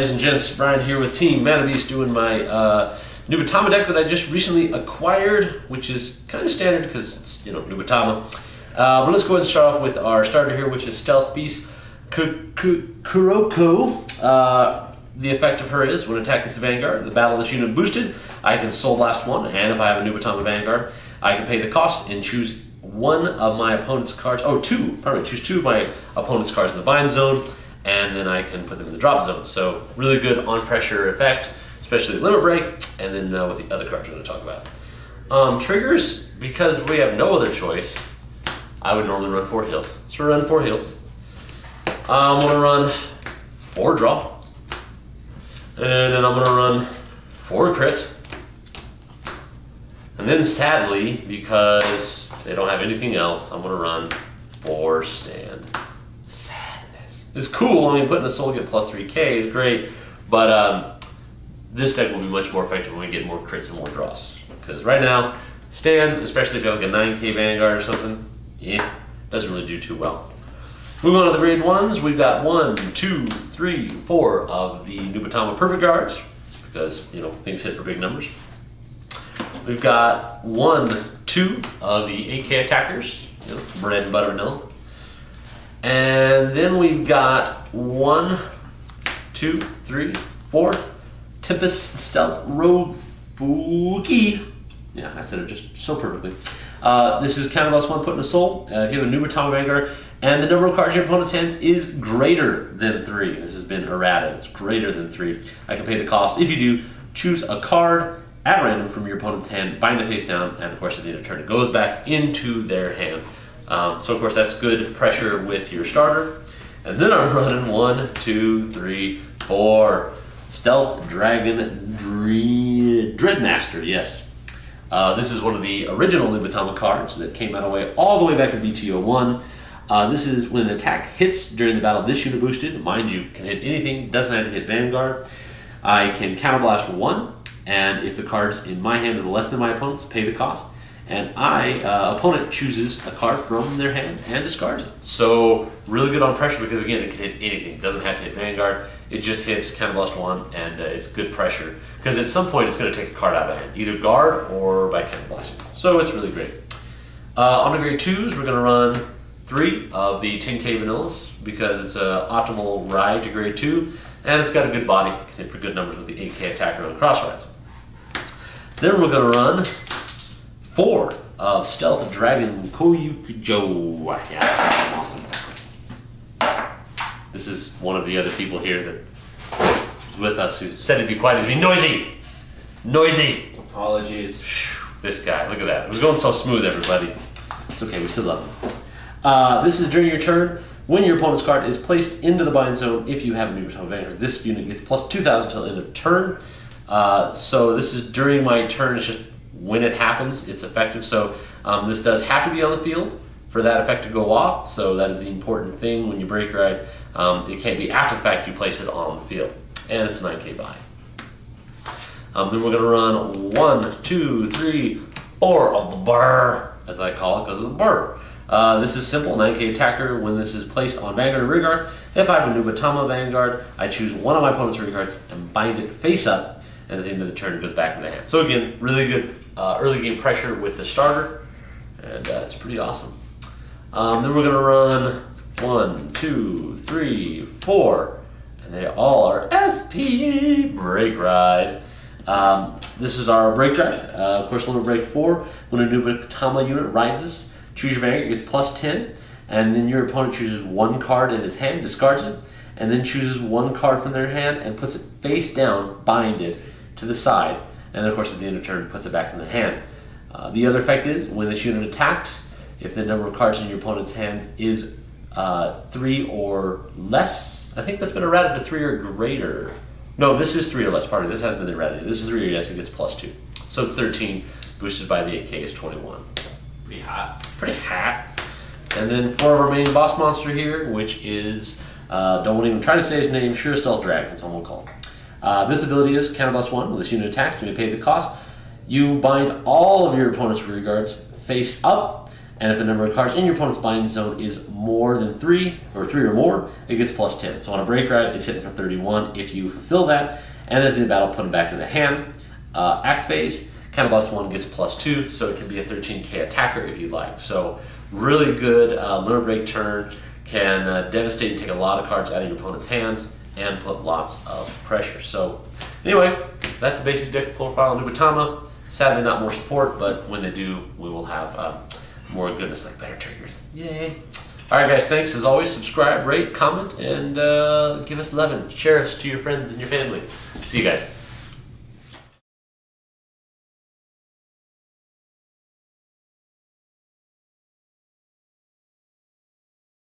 ladies and gents. Brian here with Team Manabeast doing my uh, Nubatama deck that I just recently acquired, which is kind of standard because it's, you know, Nubatama. Uh, but let's go ahead and start off with our starter here, which is Stealth Beast Ku- Ku- Kuroko. Uh, the effect of her is when attack hits Vanguard, the battle this unit boosted, I can Soul Blast one, and if I have a Nubatama Vanguard, I can pay the cost and choose one of my opponent's cards. Oh, two. Pardon me. Choose two of my opponent's cards in the bind zone, and then I can put them in the drop zone. So really good on pressure effect, especially limit break, and then uh, with the other cards we're to talk about. Um, triggers because we have no other choice. I would normally run four heals. So we run four heals. I'm going to run four draw, and then I'm going to run four crit. And then sadly, because they don't have anything else, I'm gonna run four stand. It's cool, I mean putting a soul get plus 3k is great, but um, this deck will be much more effective when we get more crits and more draws. Because right now, stands, especially if you have like a 9k Vanguard or something, yeah, doesn't really do too well. Moving on to the grade ones, we've got one, two, three, four of the Nubatama Perfect Guards, because, you know, things hit for big numbers. We've got one, two of the AK attackers, you know, bread and butter vanilla. And then we've got one, two, three, four, Tempest Stealth Rogue Fuki. Yeah, I said it just so perfectly. Uh, this is counterblast one, put in a soul. Uh, if you have a Nubatama Vanguard, and the number of cards your opponent's hands is greater than three. This has been errata. It's greater than three. I can pay the cost. If you do, choose a card at random from your opponent's hand, bind it face down, and of course at the end of turn it goes back into their hand. Um, so of course that's good pressure with your starter. And then I'm running one, two, three, four. Stealth Dragon Dre- Dreadmaster, yes. Uh, this is one of the original Nubatama cards that came out of way all the way back in BT01. Uh, this is when an attack hits during the battle this unit boosted. Mind you, can hit anything, doesn't have to hit Vanguard. I can counterblast one, and if the cards in my hand is less than my opponent's, pay the cost. And I, uh, opponent chooses a card from their hand and discards it. So really good on pressure because again, it can hit anything. It doesn't have to hit Vanguard. It just hits Counterblast one, and uh, it's good pressure because at some point it's going to take a card out of hand, either guard or by counterblasting. So it's really great. Uh, on to grade twos, we're going to run three of the 10k vanillas because it's an optimal ride to grade two, and it's got a good body. It can hit for good numbers with the 8k attacker on cross rides. Then we're going to run four of Stealth Dragon Koyukujo. Yeah, awesome. This is one of the other people here that is with us who said it'd be quiet as me. Noisy! Noisy! Apologies. This guy, look at that. It was going so smooth, everybody. It's okay, we still love him. Uh, this is during your turn. When your opponent's card is placed into the bind zone, if you have a Nubatama Vanguard, this unit gets plus 2,000 till end of turn. Uh, so this is during my turn. It's just when it happens, it's effective. So um, this does have to be on the field for that effect to go off. So that is the important thing when you break ride. Um, it can't be after the fact you place it on the field. And it's a 9k buy. Um, then we're going to run one, two, three, four of the burr, as I call it, because it's a burr. Uh, this is simple, 9k attacker. When this is placed on Vanguard or rear guard, if I have a Nubatama Vanguard, I choose one of my opponent's rear guards and bind it face up, and at the end of the turn it goes back in the hand. So again, really good uh, early game pressure with the starter, and uh, it's pretty awesome. Um, then we're to run one, two, three, four, and they all are SP Break Ride. Um, this is our break ride. Uh, of course, limit break four. When a Nubatama unit rides this, choose your Vanguard, gets plus 10, and then your opponent chooses one card in his hand, discards it, and then chooses one card from their hand and puts it face down, bind it to the side, and then, of course, at the end of turn, puts it back in the hand. Uh, the other effect is when this unit attacks, if the number of cards in your opponent's hand is uh, three or less, I think that's been errated to three or greater. No, this is three or less. Pardon me. This has been errated. This is three or less. It gets plus two. So it's 13, boosted by the 8K is 21. Pretty hot. Pretty hot. And then for our main boss monster here, which is, uh, don't even try to say his name, Shura Stealth Dragon, we'll call him. Uh, this ability is counterblast one. When this unit attacks, you may pay the cost. You bind all of your opponent's rear guards face up, And if the number of cards in your opponent's binding zone is more than three, or three or more, it gets plus 10. So on a break ride, it's hitting for 31 if you fulfill that. And then in the battle, put them back in the hand. Uh, act phase, Counterblast 1 gets plus 2, so it can be a 13k attacker if you'd like. So really good uh, limit break turn, can uh, devastate and take a lot of cards out of your opponent's hands, and put lots of pressure. So anyway, that's the basic deck profile of Nubatama. Sadly, not more support, but when they do, we will have um, more goodness like better triggers. Yay! All right, guys. Thanks as always. Subscribe, rate, comment, and uh, give us 11. Share us to your friends and your family. See you guys.